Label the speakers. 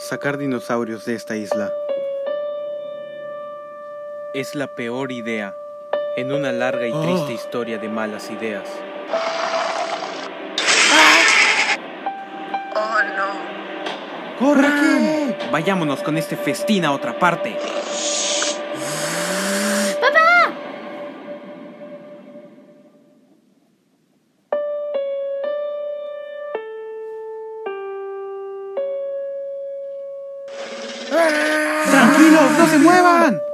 Speaker 1: Sacar dinosaurios de esta isla es la peor idea en una larga y triste historia de malas ideas.
Speaker 2: Oh no.
Speaker 1: ¡Corre! Vayámonos con este festín a otra parte. ¡Tranquilos! ¡No se muevan!